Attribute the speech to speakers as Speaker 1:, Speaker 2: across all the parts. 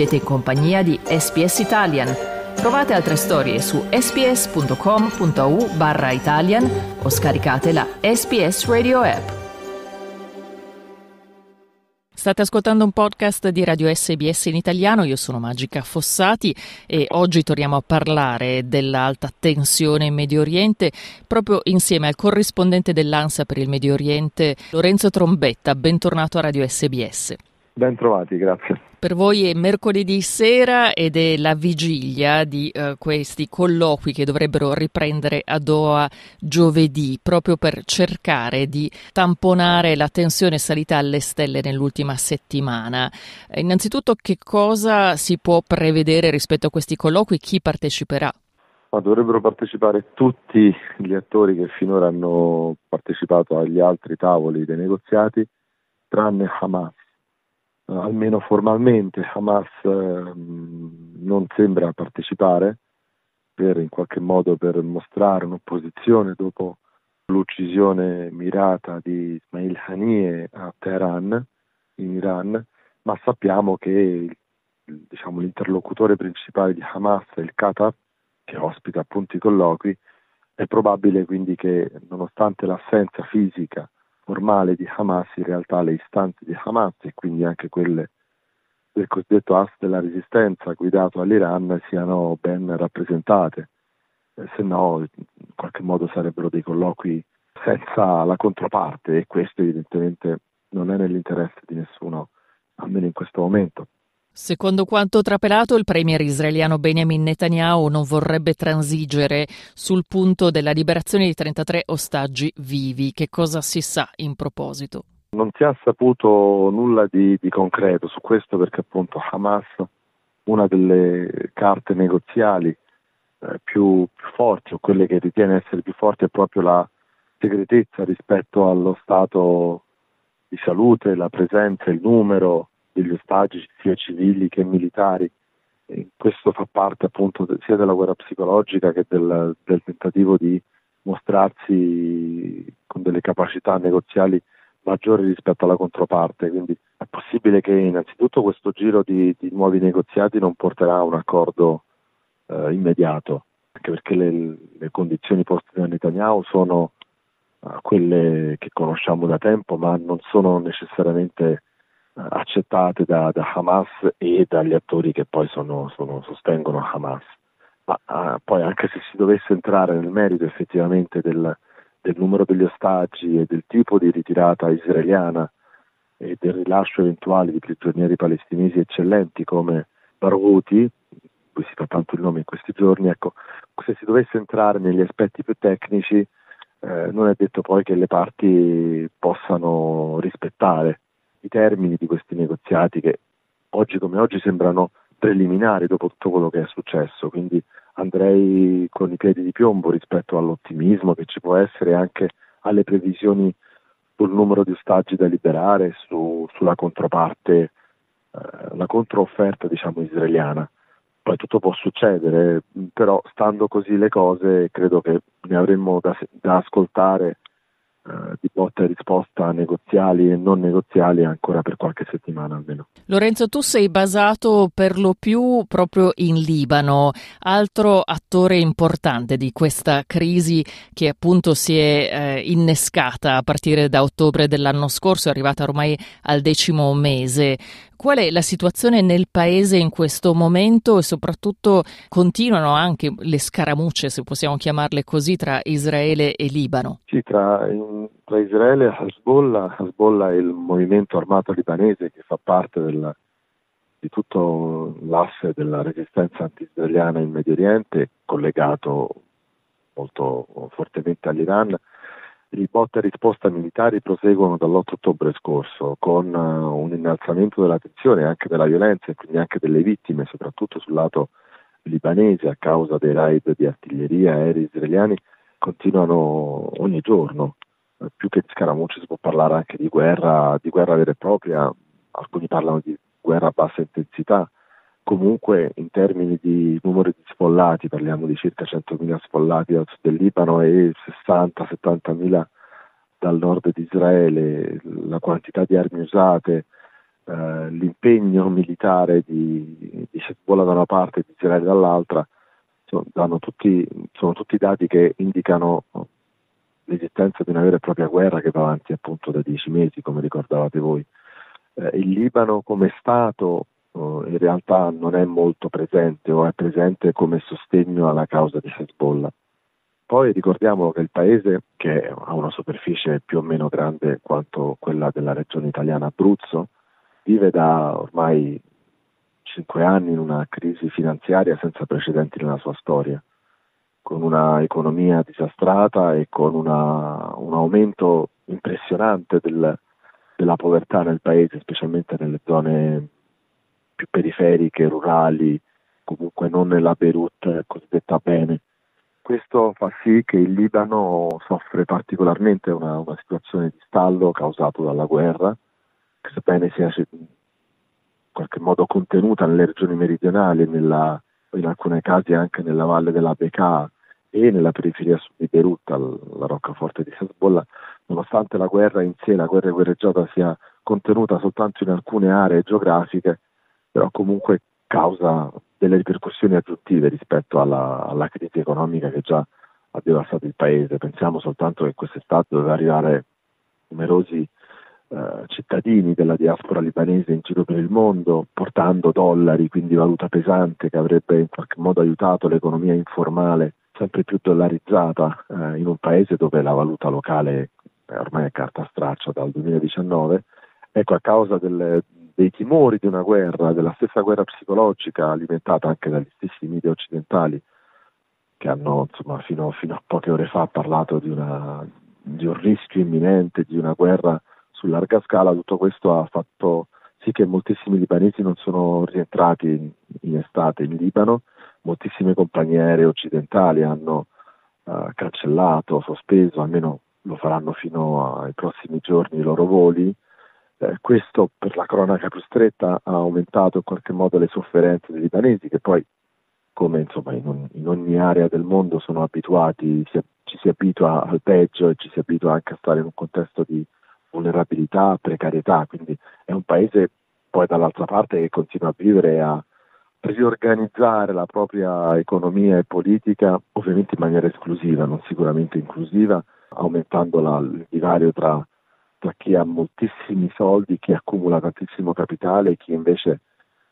Speaker 1: Siete in compagnia di SPS Italian. Trovate altre storie su sps.com.au barra Italian o scaricate la SPS Radio app. State ascoltando un podcast di Radio SBS in italiano, io sono Magica Fossati e oggi torniamo a parlare dell'alta tensione in Medio Oriente proprio insieme al corrispondente dell'ANSA per il Medio Oriente Lorenzo Trombetta. Bentornato a Radio SBS.
Speaker 2: Ben trovati, grazie.
Speaker 1: Per voi è mercoledì sera ed è la vigilia di eh, questi colloqui che dovrebbero riprendere a Doha giovedì, proprio per cercare di tamponare la tensione salita alle stelle nell'ultima settimana. Eh, innanzitutto, che cosa si può prevedere rispetto a questi colloqui? Chi parteciperà?
Speaker 2: Ma dovrebbero partecipare tutti gli attori che finora hanno partecipato agli altri tavoli dei negoziati, tranne Hamas almeno formalmente Hamas eh, non sembra partecipare per in qualche modo per mostrare un'opposizione dopo l'uccisione mirata di Ismail Haniyeh a Teheran in Iran, ma sappiamo che diciamo, l'interlocutore principale di Hamas è il Qatar che ospita appunto i colloqui, è probabile quindi che nonostante l'assenza fisica formale di Hamas, in realtà le istanze di Hamas e quindi anche quelle del cosiddetto AS della resistenza guidato all'Iran siano ben rappresentate, eh, se no in qualche modo sarebbero dei colloqui senza la controparte e questo evidentemente non è nell'interesse di nessuno, almeno in questo momento.
Speaker 1: Secondo quanto trapelato, il premier israeliano Benjamin Netanyahu non vorrebbe transigere sul punto della liberazione di 33 ostaggi vivi. Che cosa si sa in proposito?
Speaker 2: Non si è saputo nulla di, di concreto su questo perché appunto Hamas, una delle carte negoziali eh, più, più forti o quelle che ritiene essere più forti è proprio la segretezza rispetto allo stato di salute, la presenza, il numero degli ostaggi sia civili che militari. E questo fa parte appunto sia della guerra psicologica che del, del tentativo di mostrarsi con delle capacità negoziali maggiori rispetto alla controparte. Quindi è possibile che innanzitutto questo giro di, di nuovi negoziati non porterà a un accordo eh, immediato, anche perché le, le, condizioni poste da Netanyahu sono uh, quelle che conosciamo da tempo, ma non sono necessariamente accettate da, da, Hamas e dagli attori che poi sono, sono, sostengono Hamas. Ma uh, poi anche se si dovesse entrare nel merito effettivamente del, del, numero degli ostaggi e del tipo di ritirata israeliana e del rilascio eventuale di prigionieri palestinesi eccellenti come Barghouti, cui si fa tanto il nome in questi giorni, ecco, se si dovesse entrare negli aspetti più tecnici eh, non è detto poi che le parti possano rispettare i termini di questi negoziati che oggi come oggi sembrano preliminari dopo tutto quello che è successo, quindi andrei con i piedi di piombo rispetto all'ottimismo che ci può essere anche alle previsioni sul numero di ostaggi da liberare, su, sulla controparte, eh, la controofferta diciamo israeliana. Poi tutto può succedere, però stando così le cose credo che ne avremmo da, da ascoltare di botta e risposta negoziali e non negoziali ancora per qualche settimana almeno.
Speaker 1: Lorenzo, tu sei basato per lo più proprio in Libano, altro attore importante di questa crisi che appunto si è eh, innescata a partire da ottobre dell'anno scorso, è arrivata ormai al decimo mese. Qual è la situazione nel paese in questo momento e soprattutto continuano anche le scaramucce, se possiamo chiamarle così, tra Israele e Libano?
Speaker 2: Sì, tra, in, tra Israele e Hezbollah, Hezbollah è il movimento armato libanese che fa parte del, di tutto l'asse della resistenza anti-israeliana in Medio Oriente, collegato molto fortemente all'Iran i botte e risposta militari proseguono dall'8 ottobre scorso con uh, un innalzamento della tensione e anche della violenza e quindi anche delle vittime, soprattutto sul lato libanese a causa dei raid di artiglieria aerei israeliani, continuano ogni giorno. Più che di scaramucce si può parlare anche di guerra, di guerra vera e propria, alcuni parlano di guerra a bassa intensità, comunque in termini di numero di sfollati, parliamo di circa 100.000 sfollati dal sud del Libano e 60-70.000 dal nord di Israele, la quantità di armi usate, eh, l'impegno militare di, di Hezbollah da una parte e di Israele dall'altra sono tutti, sono tutti dati che indicano l'esistenza di una vera e propria guerra che va avanti appunto da dieci mesi, come ricordavate voi. Eh, il Libano come Stato eh, in realtà non è molto presente o è presente come sostegno alla causa di Hezbollah. Poi ricordiamo che il paese, che ha una superficie più o meno grande quanto quella della regione italiana Abruzzo, vive da ormai cinque anni in una crisi finanziaria senza precedenti nella sua storia con una economia disastrata e con una, un aumento impressionante del, della povertà nel paese, specialmente nelle zone più periferiche, rurali, comunque non nella Beirut cosiddetta bene. Questo fa sì che il Libano soffre particolarmente una, una situazione di stallo causato dalla guerra, che sebbene sia in qualche modo contenuta nelle regioni meridionali, nella, in alcuni casi anche nella valle della Bekaa, e nella periferia sud di Beirut, la roccaforte di Hezbollah, nonostante la guerra in sé, la guerra guerreggiata sia contenuta soltanto in alcune aree geografiche, però comunque causa delle ripercussioni aggiuntive rispetto alla, alla crisi economica che già ha devastato il paese. Pensiamo soltanto che quest'estate doveva arrivare numerosi eh, cittadini della diaspora libanese in giro per il mondo, portando dollari, quindi valuta pesante che avrebbe in qualche modo aiutato l'economia informale sempre più dollarizzata eh, in un paese dove la valuta locale è ormai è carta straccia dal 2019, ecco a causa delle, dei timori di una guerra, della stessa guerra psicologica alimentata anche dagli stessi media occidentali che hanno insomma, fino, fino, a poche ore fa parlato di, una, di un rischio imminente, di una guerra su larga scala, tutto questo ha fatto sì che moltissimi libanesi non sono rientrati in, in estate in Libano moltissime compagnie aeree occidentali hanno uh, cancellato, sospeso, almeno lo faranno fino ai prossimi giorni i loro voli. Eh, questo per la cronaca più stretta ha aumentato in qualche modo le sofferenze dei libanesi che poi, come insomma, in, un, in, ogni area del mondo sono abituati, si, ci si abitua al peggio e ci si abitua anche a stare in un contesto di vulnerabilità, precarietà, quindi è un paese poi dall'altra parte che continua a vivere e a riorganizzare la propria economia e politica, ovviamente in maniera esclusiva, non sicuramente inclusiva, aumentando la, il divario tra, tra, chi ha moltissimi soldi, chi accumula tantissimo capitale e chi invece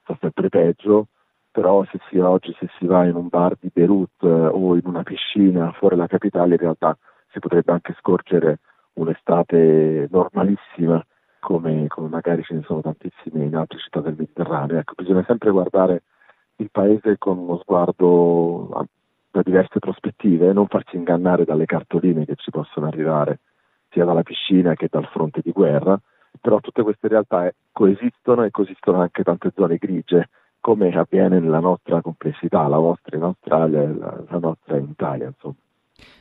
Speaker 2: sta sempre peggio, però se si, oggi se si va in un bar di Beirut eh, o in una piscina fuori la capitale in realtà si potrebbe anche scorgere un'estate normalissima come, come magari ce ne sono tantissime in altre città del Mediterraneo. Ecco, bisogna sempre guardare il paese con uno sguardo da diverse prospettive e non farsi ingannare dalle cartoline che ci possono arrivare sia dalla piscina che dal fronte di guerra, però tutte queste realtà coesistono e coesistono anche tante zone grigie, come avviene nella nostra complessità, la vostra in Australia e la, la nostra in Italia. Insomma.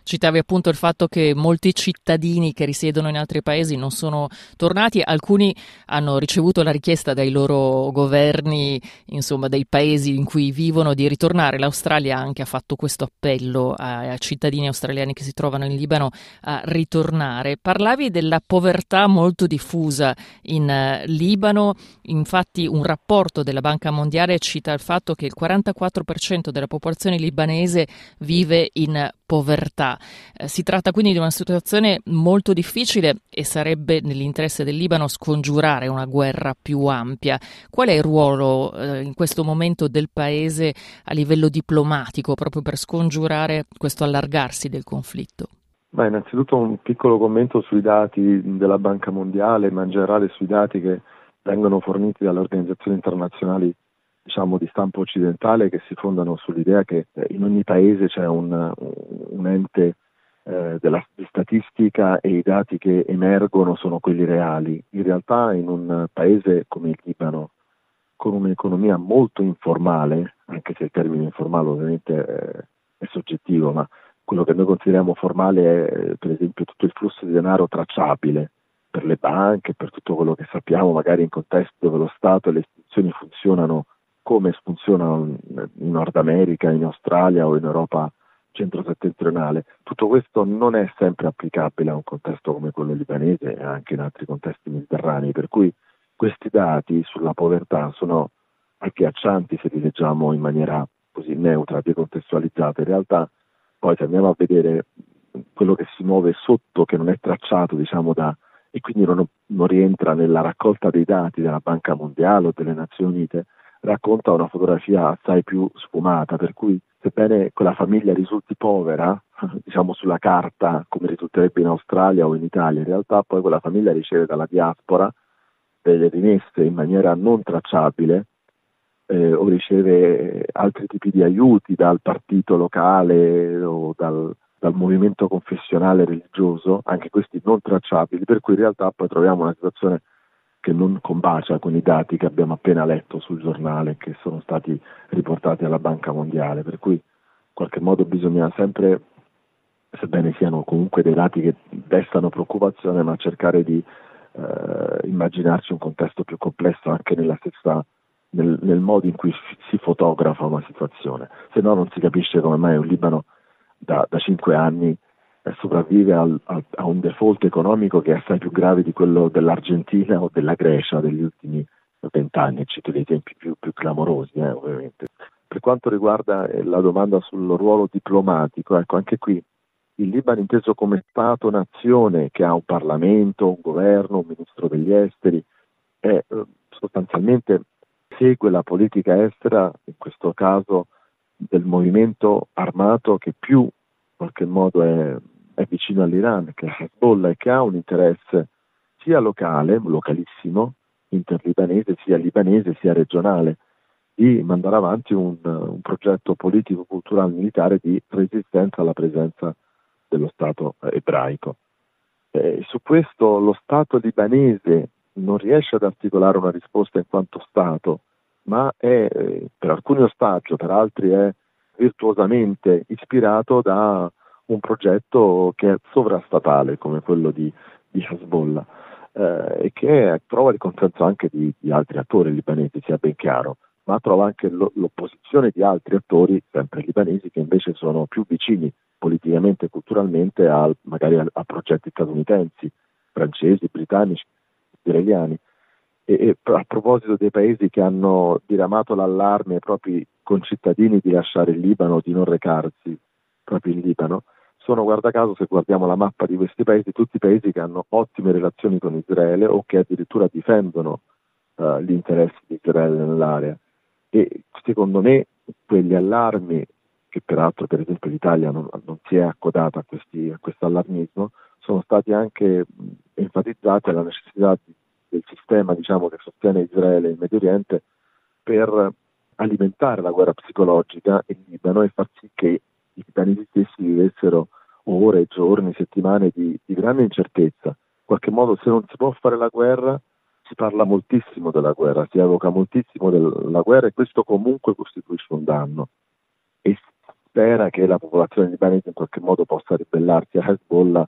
Speaker 1: Citavi appunto il fatto che molti cittadini che risiedono in altri paesi non sono tornati, alcuni hanno ricevuto la richiesta dai loro governi, insomma, dei paesi in cui vivono di ritornare. L'Australia anche ha fatto questo appello ai cittadini australiani che si trovano in Libano a ritornare. Parlavi della povertà molto diffusa in uh, Libano, infatti un rapporto della Banca Mondiale cita il fatto che il 44% della popolazione libanese vive in povertà. Eh, si tratta quindi di una situazione molto difficile e sarebbe nell'interesse del Libano scongiurare una guerra più ampia. Qual è il ruolo eh, in questo momento del paese a livello diplomatico proprio per scongiurare questo allargarsi del conflitto?
Speaker 2: Beh, innanzitutto un piccolo commento sui dati della Banca Mondiale, ma in generale sui dati che vengono forniti dalle organizzazioni internazionali diciamo, di stampo occidentale che si fondano sull'idea che eh, in ogni paese c'è un, un ente eh, della statistica e i dati che emergono sono quelli reali. In realtà in un paese come il Libano, con un'economia molto informale, anche se il termine informale ovviamente è, è soggettivo, ma quello che noi consideriamo formale è per esempio tutto il flusso di denaro tracciabile per le banche, per tutto quello che sappiamo magari in contesti dove lo Stato e le istituzioni funzionano come funziona in Nord America, in Australia o in Europa centro-settentrionale. Tutto questo non è sempre applicabile a un contesto come quello libanese e anche in altri contesti mediterranei, per cui questi dati sulla povertà sono agghiaccianti se li leggiamo in maniera così neutra, decontestualizzata. In realtà poi se andiamo a vedere quello che si muove sotto, che non è tracciato diciamo da e quindi non, non rientra nella raccolta dei dati della Banca Mondiale o delle Nazioni Unite, racconta una fotografia assai più sfumata, per cui sebbene quella famiglia risulti povera, diciamo sulla carta come risulterebbe in Australia o in Italia, in realtà poi quella famiglia riceve dalla diaspora delle rimesse in maniera non tracciabile eh, o riceve altri tipi di aiuti dal partito locale o dal, dal movimento confessionale religioso, anche questi non tracciabili, per cui in realtà poi troviamo una situazione che non combacia con i dati che abbiamo appena letto sul giornale che sono stati riportati alla Banca Mondiale, per cui in qualche modo bisogna sempre, sebbene siano comunque dei dati che destano preoccupazione, ma cercare di eh, immaginarci un contesto più complesso anche stessa, nel, nel, modo in cui si fotografa una situazione, se no non si capisce come mai un Libano da, da cinque anni sopravvive al, al, a un default economico che è assai più grave di quello dell'Argentina o della Grecia degli ultimi vent'anni, cito gli esempi più, più clamorosi eh, ovviamente. Per quanto riguarda eh, la domanda sul ruolo diplomatico, ecco anche qui il Libano inteso come Stato-nazione che ha un Parlamento, un governo, un ministro degli esteri, è, eh, sostanzialmente segue la politica estera, in questo caso del movimento armato che più in qualche modo è, è vicino all'Iran, che Hezbollah e che ha un interesse sia locale, localissimo, interlibanese, sia libanese sia regionale, di mandare avanti un, un progetto politico, culturale, militare di resistenza alla presenza dello Stato ebraico. Eh, su questo lo Stato libanese non riesce ad articolare una risposta in quanto Stato, ma è eh, per alcuni ostaggio, per altri è virtuosamente ispirato da un progetto che è sovrastatale come quello di, di Hezbollah eh, e che trova il consenso anche di, di, altri attori libanesi, sia ben chiaro, ma trova anche lo, l'opposizione di altri attori, sempre libanesi, che invece sono più vicini politicamente e culturalmente al, magari a, a progetti statunitensi, francesi, britannici, israeliani. E, e, a proposito dei paesi che hanno diramato l'allarme ai propri concittadini di lasciare il Libano, di non recarsi proprio in Libano, sono guarda caso, se guardiamo la mappa di questi paesi, tutti paesi che hanno ottime relazioni con Israele o che addirittura difendono uh, gli interessi di Israele nell'area. E secondo me quegli allarmi, che peraltro per esempio l'Italia non, non si è accodata a, questi, a questo allarmismo, sono stati anche enfatizzati alla necessità di del sistema diciamo, che sostiene Israele in Medio Oriente per alimentare la guerra psicologica in Libano e far sì che i libanesi stessi vivessero ore, giorni, settimane di, di grande incertezza. In qualche modo se non si può fare la guerra si parla moltissimo della guerra, si evoca moltissimo della guerra e questo comunque costituisce un danno. E spera che la popolazione libanese in qualche modo possa ribellarsi a Hezbollah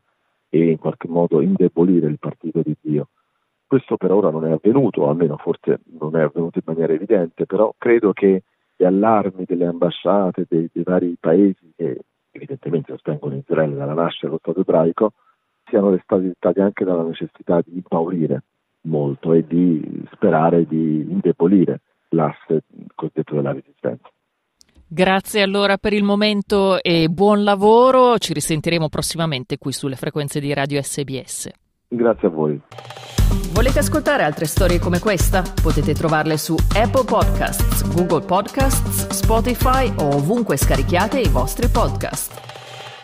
Speaker 2: e in qualche modo indebolire il partito di Dio. Questo per ora non è avvenuto, almeno forse non è avvenuto in maniera evidente, però credo che gli allarmi delle ambasciate dei, dei vari paesi che evidentemente sostengono Israele dalla nascita dello Stato ebraico siano stati dettati anche dalla necessità di impaurire molto e di sperare di indebolire l'asse cosiddetto della resistenza.
Speaker 1: Grazie allora per il momento e buon lavoro. Ci risentiremo prossimamente qui sulle frequenze di Radio SBS.
Speaker 2: Grazie a voi.
Speaker 1: Volete ascoltare altre storie come questa? Potete trovarle su Apple Podcasts, Google Podcasts, Spotify o ovunque scarichiate i vostri podcast.